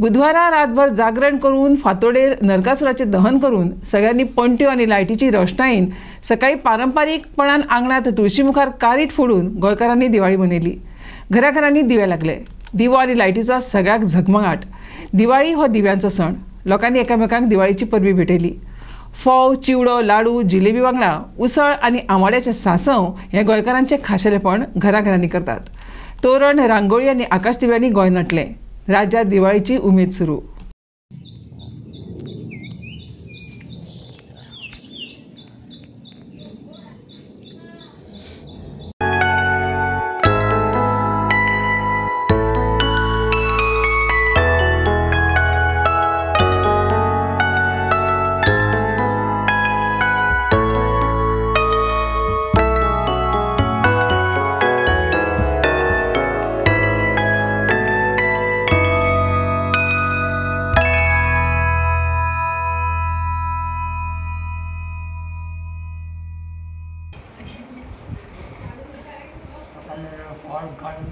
बुधवारा रातभर जागरण करून फातोडे नरकासुराचे दहन करून सगळ्यांनी पणट्यो आणि लायटीची रोषणायेन सकाळी पारंपारीकपणान आंगणात तुळशी मुखार कारीट फोडून गोंयकारांनी दिवाळी मनयली. घराघरांनी दिवे लागले. दिवो आनी लायटीचो सगळ्याक झगमगाट. दिवाळी हो दिव्यांचो सण. लोकांनी एकामेकांक दिवाळीची परबी भेटयली. फोव चिवडो लाडू जिलेबी वांगडा उसळ आनी आंबाड्याचें सांसव हें गोंयकारांचें खाशेलेपण घरा घरांनी करतात. तोरण रांगोळी आनी आकाश दिव्यांनी गोंय नटलें. राज्यात दिवाळीची उमेद सुरू फॉर्म काढून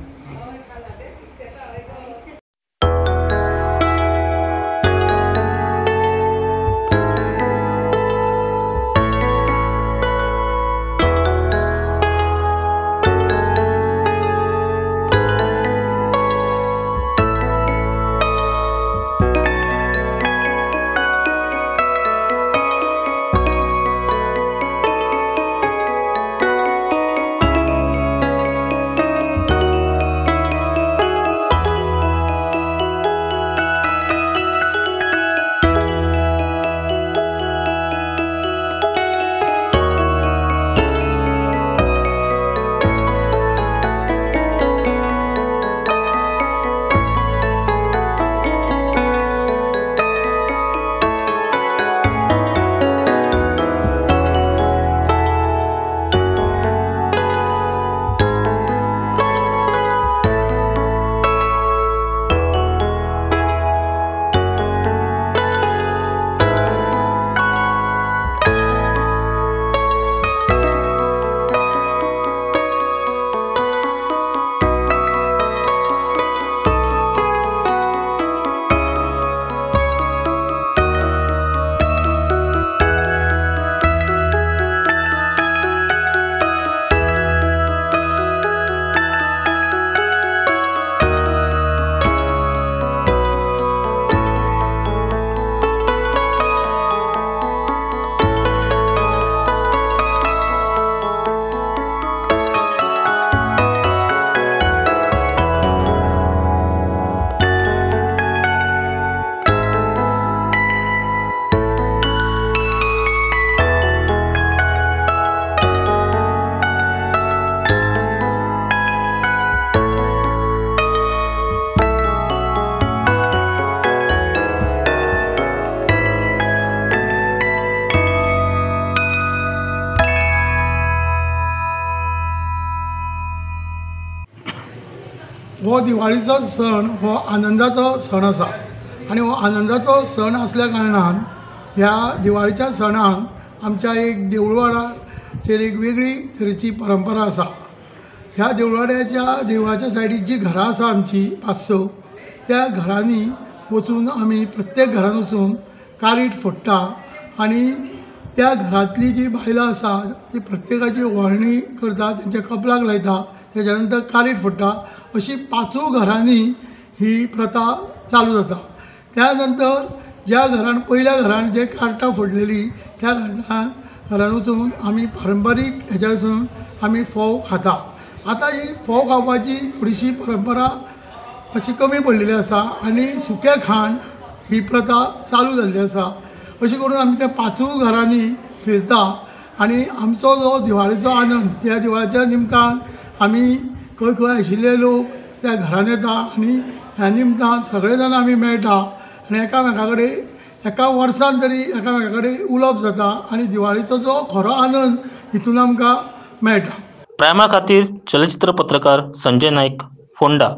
हो दिवाळीचो सण हो आनंदाचो सण आसा आनी हो आनंदाचो सण आसल्या कारणान ह्या दिवाळीच्या सणान आमच्या एक देवळवाडाचेर एक वेगळी तरेची परंपरा आसा ह्या देवळवाड्याच्या देवळाच्या सायडीक जी घरां आसा आमची पांच स त्या घरांनी वचून आमी प्रत्येक घरान वचून कारीट फोडटा आनी त्या घरांतलीं जीं बायलां आसा ती प्रत्येकाची वळणी करता तेंच्या कपलाक लायता तेज्या नंतर कारीट फोडटा अशी पाचू घरांनी ही प्रथा चालू जाता. त्या नंतर ज्या घरान पयल्या घरान जे कार्टां फोडलेलीं त्या घरान घरान वचून आमी पारंपारीक हेज्या वचून आमी फोव खाता. आतां ही फोव खावपाची थोडीशी परंपरा अशी कमी पडलेली आसा आनी सुकें खाण ही प्रथा चालू जाल्ली आसा. अशें करून आमी त्या पांचू घरांनी फिरता आनी आमचो जो दिवाळेचो आनंद त्या दिवाळेच्या निमतान आमी खंय खंय आशिल्ले लोक त्या घरान येता आनी ह्या निमतान सगळे जाण आमी मेळटा आनी एकामेका कडेन एका वर्सान तरी एकामेका कडेन उलोवप जाता आनी दिवाळेचो जो खरो आनंद हितून आमकां मेळटा. प्रायमा खातीर चलचित्र पत्रकार संजय नायक फोंडा.